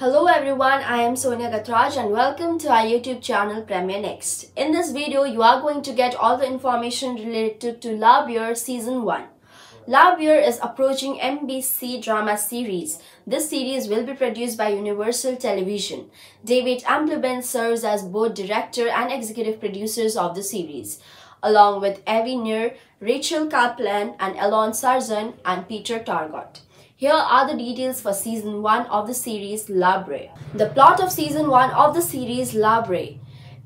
Hello everyone, I am Sonia Gatraj and welcome to our YouTube channel Premiere Next. In this video, you are going to get all the information related to La Brea Season 1. La Brea is approaching NBC drama series. This series will be produced by Universal Television. David Appelbaum serves as both director and executive producers of the series, along with Avi Nir, Rachel Kaplan, and Elon Sarzan and Peter Traugott. Here are the details for season 1 of the series La Brea. The plot of season 1 of the series La Brea.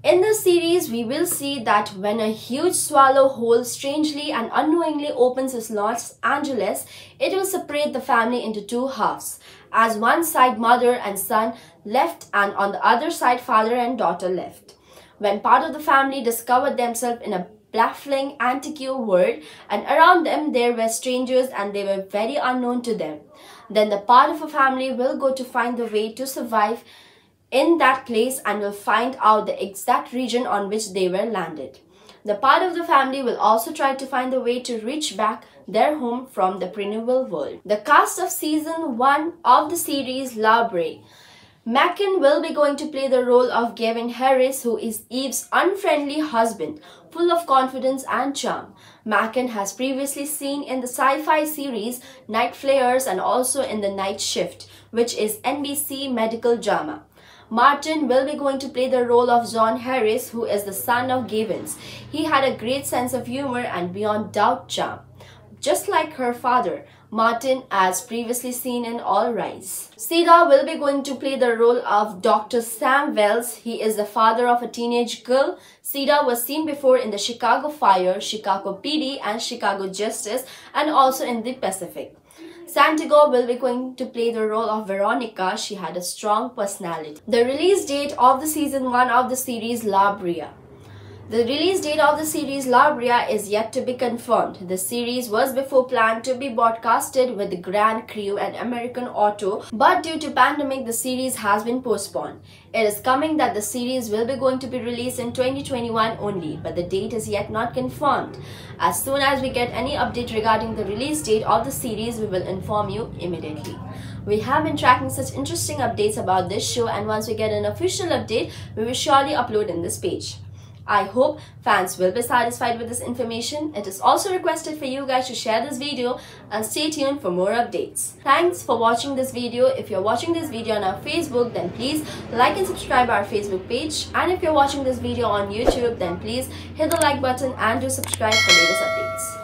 In this series, we will see that when a huge swallow hole strangely and unknowingly opens in Los Angeles, it will separate the family into two halves, as one side mother and son left and on the other side father and daughter left. When part of the family discovered themselves in a baffling antique world and around them there were strangers and they were very unknown to them. Then the part of a family will go to find the way to survive in that place and will find out the exact region on which they were landed. The part of the family will also try to find the way to reach back their home from the primeval world. The cast of season 1 of the series La Macken will be going to play the role of Gavin Harris, who is Eve's unfriendly husband, full of confidence and charm. Macken has previously seen in the sci-fi series Nightflyers and also in The Night Shift, which is NBC medical drama. Martin will be going to play the role of John Harris, who is the son of Gavins. He had a great sense of humor and beyond doubt charm. Just like her father, Martin as previously seen in All Rise. Seda will be going to play the role of Dr. Sam Wells. He is the father of a teenage girl. Seda was seen before in the Chicago Fire, Chicago PD and Chicago Justice and also in the Pacific. Santiago will be going to play the role of Veronica. She had a strong personality. The release date of the season 1 of the series La Brea. The release date of the series La Brea is yet to be confirmed. The series was before planned to be broadcasted with the Grand Crew and American Auto, but due to pandemic, the series has been postponed. It is coming that the series will be going to be released in 2021 only, but the date is yet not confirmed. As soon as we get any update regarding the release date of the series, we will inform you immediately. We have been tracking such interesting updates about this show and once we get an official update, we will surely upload in this page. I hope fans will be satisfied with this information. It is also requested for you guys to share this video and stay tuned for more updates. Thanks for watching this video. If you're watching this video on our Facebook, then please like and subscribe our Facebook page. And if you're watching this video on YouTube, then please hit the like button and do subscribe for latest updates.